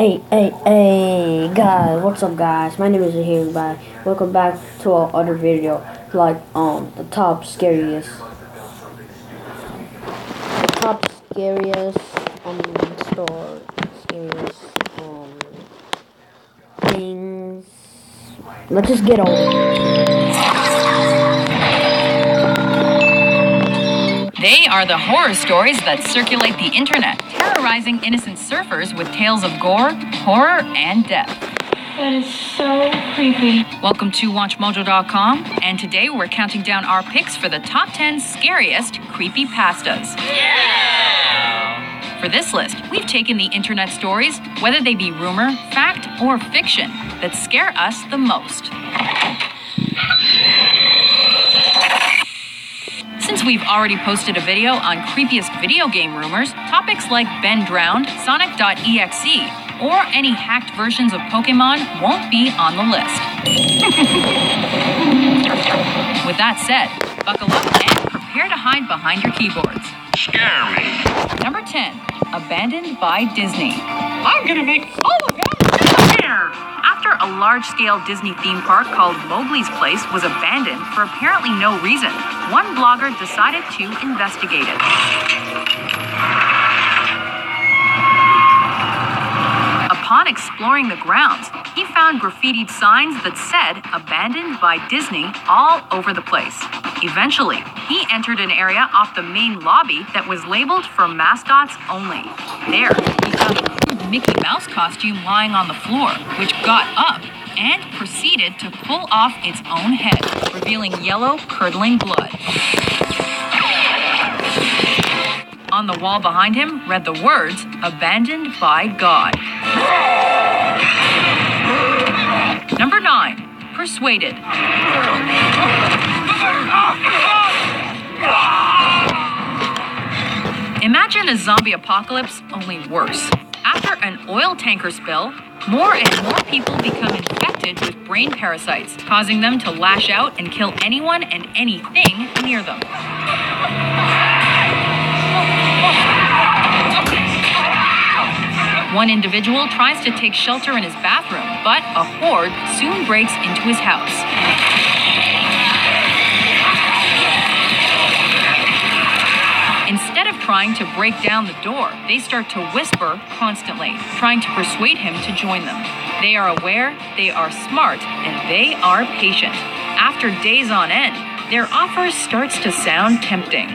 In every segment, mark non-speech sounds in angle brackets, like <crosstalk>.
Hey, hey, hey, guys, what's up, guys? My name is Zahir, everybody. Welcome back to our other video, like, um, the top scariest, the top scariest, um, store, scariest, um, things. Let's just get on. They are the horror stories that circulate the internet, terrorizing innocent surfers with tales of gore, horror, and death. That is so creepy. Welcome to WatchMojo.com, and today we're counting down our picks for the top 10 scariest creepy pastas. Yeah! For this list, we've taken the internet stories, whether they be rumor, fact, or fiction, that scare us the most. Since we've already posted a video on creepiest video game rumors, topics like Ben Drowned, Sonic.exe, or any hacked versions of Pokemon won't be on the list. <laughs> With that said, buckle up and prepare to hide behind your keyboards. Scare me. Number 10, Abandoned by Disney. I'm gonna make all of them disappear. After a large scale Disney theme park called Mowgli's Palace was abandoned for apparently no reason, one blogger decided to investigate it. Upon exploring the grounds, he found graffitied signs that said abandoned by Disney all over the place. Eventually, he entered an area off the main lobby that was labeled for mascots only. There, he found Mickey Mouse costume lying on the floor, which got up and proceeded to pull off its own head, revealing yellow, curdling blood. On the wall behind him read the words, Abandoned by God. Number 9. Persuaded. Imagine a zombie apocalypse, only worse. After an oil tanker spill, more and more people become infected with brain parasites, causing them to lash out and kill anyone and anything near them. One individual tries to take shelter in his bathroom, but a horde soon breaks into his house. Trying to break down the door, they start to whisper constantly, trying to persuade him to join them. They are aware, they are smart, and they are patient. After days on end, their offer starts to sound tempting.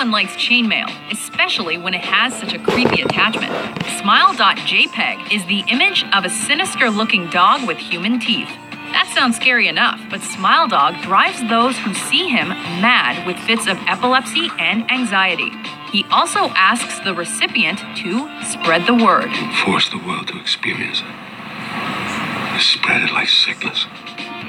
One likes chainmail, especially when it has such a creepy attachment. Smile.jpg is the image of a sinister looking dog with human teeth. That sounds scary enough, but Smile Dog drives those who see him mad with fits of epilepsy and anxiety. He also asks the recipient to spread the word. You force the world to experience it. Spread it like sickness.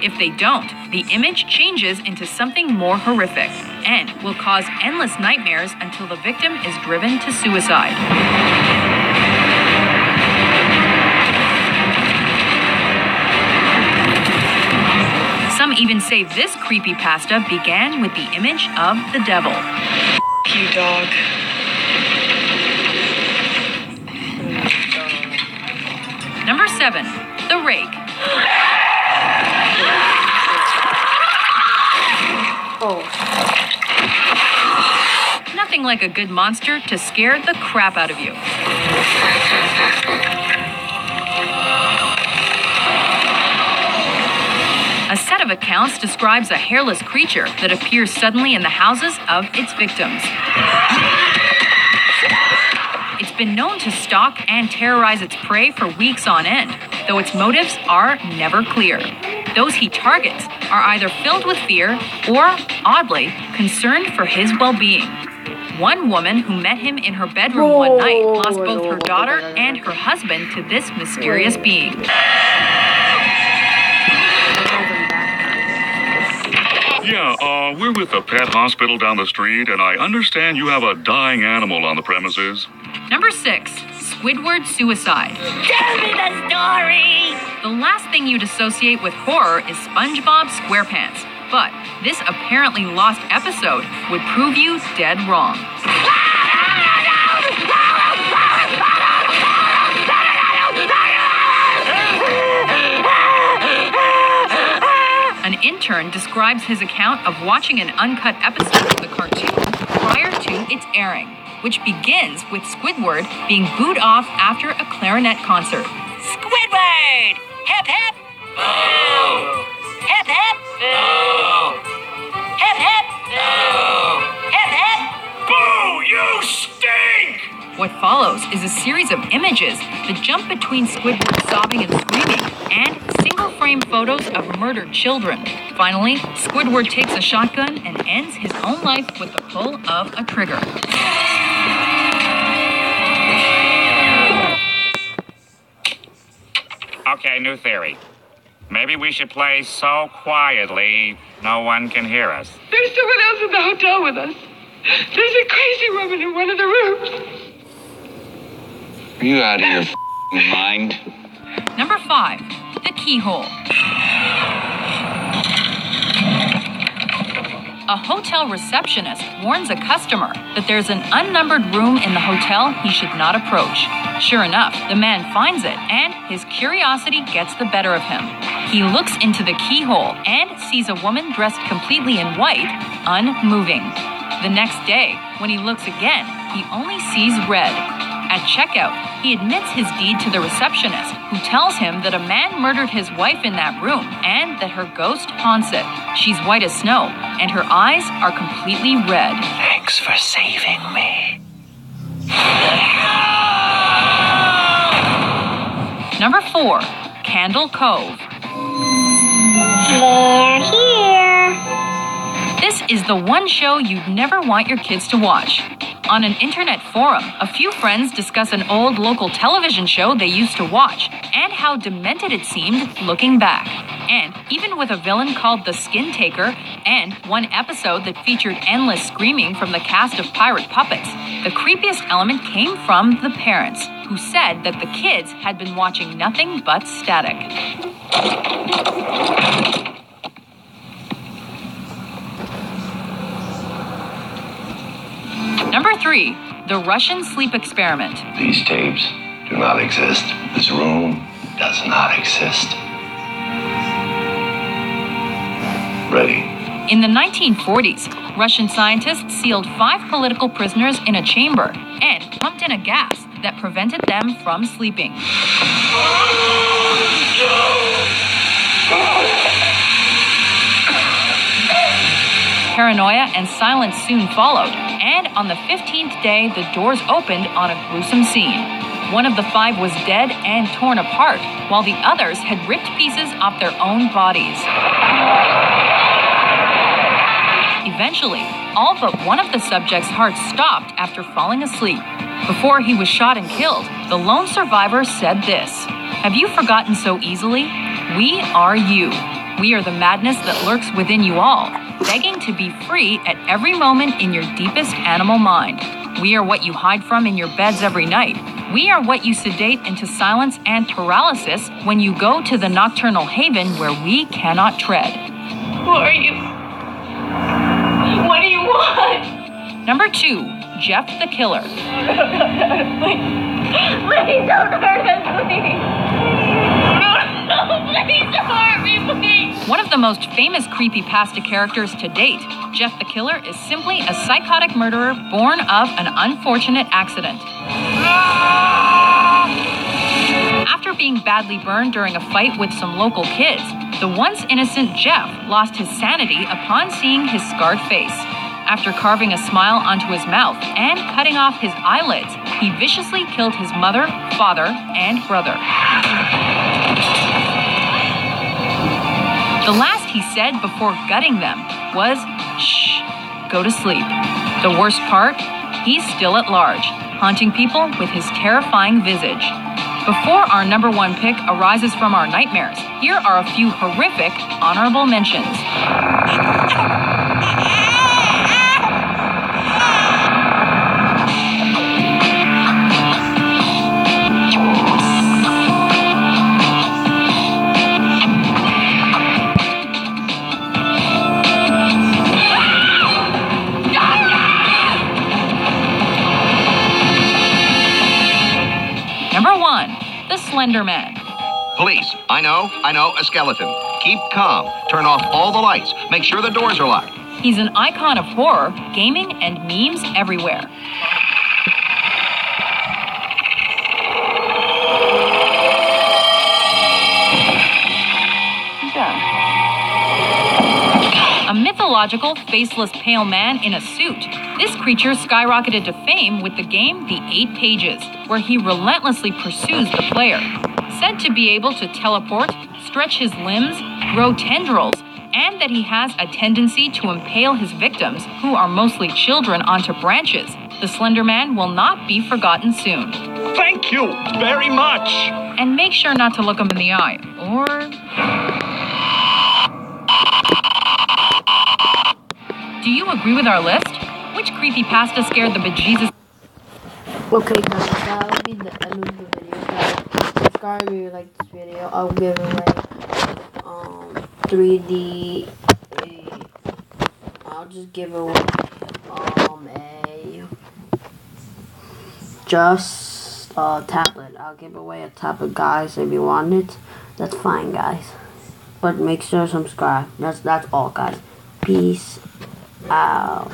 If they don't, the image changes into something more horrific and will cause endless nightmares until the victim is driven to suicide. Some even say this creepy pasta began with the image of the devil. You dog. Number seven, the rake. <laughs> Oh, Nothing like a good monster to scare the crap out of you. A set of accounts describes a hairless creature that appears suddenly in the houses of its victims. It's been known to stalk and terrorize its prey for weeks on end, though its motives are never clear. Those he targets are either filled with fear or, oddly, concerned for his well being. One woman who met him in her bedroom one night lost both her daughter and her husband to this mysterious being. Yeah, uh, we're with the pet hospital down the street, and I understand you have a dying animal on the premises. Number six, Squidward suicide. Tell me the last thing you'd associate with horror is SpongeBob SquarePants. But this apparently lost episode would prove you dead wrong. An intern describes his account of watching an uncut episode of the cartoon prior to its airing, which begins with Squidward being booed off after a clarinet concert. Squidward! Hip hip! Boo! Hip hip! Boo! Hip hip! Boo! Hip hip! Boo! You stink! What follows is a series of images that jump between Squidward sobbing and screaming and single frame photos of murdered children. Finally, Squidward takes a shotgun and ends his own life with the pull of a trigger. Okay, new theory. Maybe we should play so quietly no one can hear us. There's someone else in the hotel with us. There's a crazy woman in one of the rooms. Are you out of your f***ing mind? Number five, the keyhole. A hotel receptionist warns a customer that there's an unnumbered room in the hotel he should not approach. Sure enough, the man finds it, and his curiosity gets the better of him. He looks into the keyhole and sees a woman dressed completely in white, unmoving. The next day, when he looks again, he only sees red. At checkout, he admits his deed to the receptionist, who tells him that a man murdered his wife in that room and that her ghost haunts it. She's white as snow, and her eyes are completely red. Thanks for saving me. Number four, Candle Cove. They're here. This is the one show you'd never want your kids to watch. On an internet forum, a few friends discuss an old local television show they used to watch and how demented it seemed looking back. And even with a villain called the Skin Taker and one episode that featured endless screaming from the cast of pirate puppets, the creepiest element came from the parents, who said that the kids had been watching nothing but static. Number three, the Russian sleep experiment. These tapes do not exist. This room does not exist. Ready. In the 1940s, Russian scientists sealed five political prisoners in a chamber and pumped in a gas that prevented them from sleeping. Paranoia and silence soon followed, on the 15th day, the doors opened on a gruesome scene. One of the five was dead and torn apart, while the others had ripped pieces off their own bodies. Eventually, all but one of the subjects' hearts stopped after falling asleep. Before he was shot and killed, the lone survivor said this Have you forgotten so easily? We are you. We are the madness that lurks within you all, begging to be free at every moment in your deepest animal mind. We are what you hide from in your beds every night. We are what you sedate into silence and paralysis when you go to the nocturnal haven where we cannot tread. Who are you? What do you want? Number two, Jeff the Killer. <laughs> Please us, please. No, no, please don't hurt me, please. One of the most famous creepypasta characters to date, Jeff the Killer is simply a psychotic murderer born of an unfortunate accident. After being badly burned during a fight with some local kids, the once innocent Jeff lost his sanity upon seeing his scarred face. After carving a smile onto his mouth and cutting off his eyelids, he viciously killed his mother, father, and brother. The last he said before gutting them was, shh, go to sleep. The worst part? He's still at large, haunting people with his terrifying visage. Before our number one pick arises from our nightmares, here are a few horrific honorable mentions. Slender Man. Police, I know, I know, a skeleton. Keep calm. Turn off all the lights. Make sure the doors are locked. He's an icon of horror, gaming, and memes everywhere. A mythological, faceless, pale man in a suit. This creature skyrocketed to fame with the game The Eight Pages, where he relentlessly pursues the player. Said to be able to teleport, stretch his limbs, grow tendrils, and that he has a tendency to impale his victims, who are mostly children, onto branches. The Slender Man will not be forgotten soon. Thank you very much. And make sure not to look him in the eye, or. Do you agree with our list? Which creepypasta scared the bejesus Okay, guys, that will be the video. Subscribe if you like this video. I'll give away um 3D. I'll just give away um a just a tablet. I'll give away a tablet, guys. If you want it, that's fine, guys. But make sure to subscribe. That's that's all, guys. Peace out.